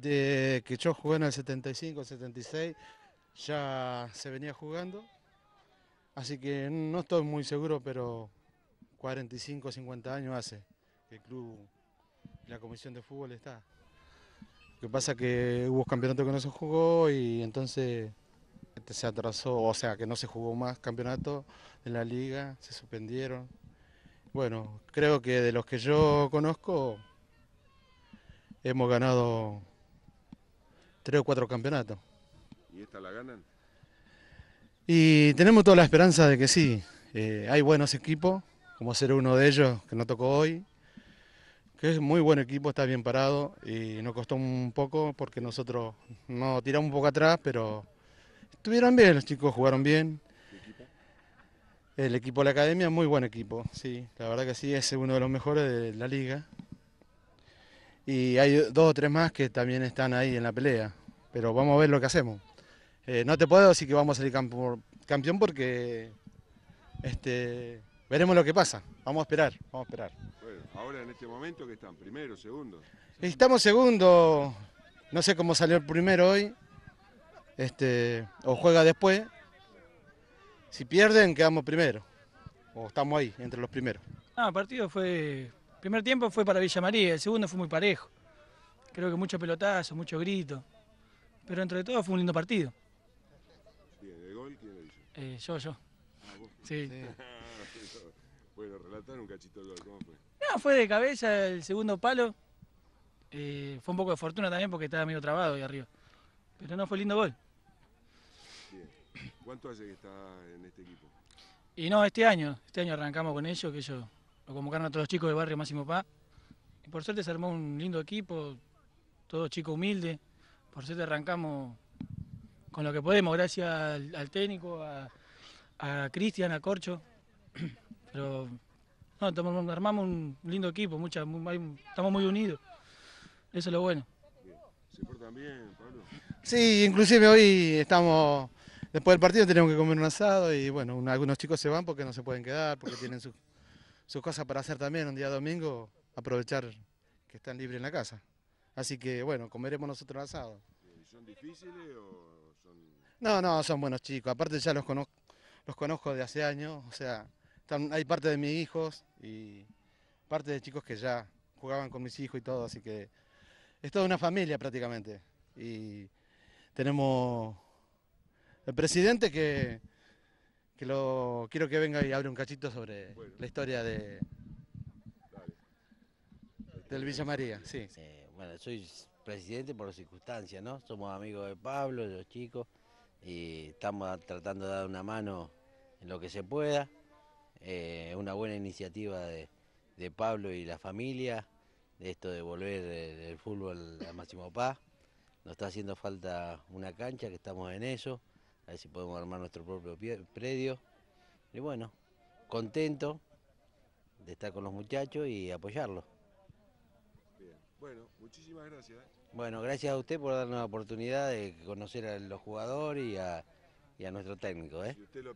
De que yo jugué en el 75, 76, ya se venía jugando. Así que no estoy muy seguro, pero 45, 50 años hace que el club, la comisión de fútbol está. Lo que pasa que hubo campeonato que no se jugó y entonces se atrasó, o sea que no se jugó más campeonato en la liga, se suspendieron. Bueno, creo que de los que yo conozco hemos ganado tres o cuatro campeonatos. ¿Y esta la ganan? Y tenemos toda la esperanza de que sí. Eh, hay buenos equipos, como ser uno de ellos que nos tocó hoy, que es muy buen equipo, está bien parado y nos costó un poco porque nosotros nos tiramos un poco atrás, pero estuvieron bien, los chicos jugaron bien. El equipo de la academia, muy buen equipo, sí, la verdad que sí, es uno de los mejores de la liga. Y hay dos o tres más que también están ahí en la pelea, pero vamos a ver lo que hacemos. Eh, no te puedo decir que vamos a salir campo- campeón porque este, veremos lo que pasa, vamos a esperar, vamos a esperar. Bueno, ahora en este momento que están, primero, segundo. Estamos segundo, no sé cómo salió el primero hoy, este, o juega después. Si pierden, quedamos primero, o estamos ahí, entre los primeros. No, el partido fue. El primer tiempo fue para Villa María, el segundo fue muy parejo. Creo que mucho pelotazo, mucho grito. Pero entre todo fue un lindo partido. Bien, ¿el gol quién lo hizo? Eh, yo, yo. Ah, vos. Sí. bueno, relatar un cachito el gol, ¿cómo fue? No, fue de cabeza el segundo palo. Eh, fue un poco de fortuna también porque estaba medio trabado ahí arriba. Pero no, fue lindo gol. Bien. ¿Cuánto hace que está en este equipo? Y no, este año, este año arrancamos con ellos, que ellos lo convocaron a todos los chicos del barrio Máximo Paz. Y por suerte se armó un lindo equipo, todos chicos humildes. Por suerte arrancamos con lo que podemos, gracias al, al técnico, a, a Cristian, a Corcho. Pero no, tomamos- armamos un lindo equipo, mucha, muy- estamos muy unidos. Eso es lo bueno. ¿Se portan bien, Pablo? Sí, inclusive hoy estamos, después del partido tenemos que comer un asado y bueno, un- algunos chicos se van porque no se pueden quedar, porque tienen sus sus cosas para hacer también un día domingo, aprovechar que están libres en la casa. Así que bueno, comeremos nosotros asado. Bien. ¿Y ¿Son difíciles o son...? No, no, son buenos chicos. Aparte ya los conozco, los conozco de hace años. O sea, están- hay parte de mis hijos y parte de chicos que ya jugaban con mis hijos y todo. Así que es toda una familia prácticamente. Y tenemos el presidente que, que lo quiero que venga y hable un cachito sobre Bueno. la historia de, Dale. del Villa María. Sí. Eh, bueno, soy presidente por circunstancias, ¿no? Somos amigos de Pablo, de los chicos, y estamos tratando de dar una mano en lo que se pueda. Eh, una buena iniciativa de, de Pablo y la familia, de esto de volver eh, del fútbol a Máximo Paz. Nos está haciendo falta una cancha, que estamos en eso, a ver si podemos armar nuestro propio predio. Y bueno, contento de estar con los muchachos y apoyarlos. Bien. Bueno, muchísimas gracias. ¿eh? Bueno, gracias a usted por darnos la oportunidad de conocer a los jugadores y a, y a nuestro técnico. ¿eh? Si usted lo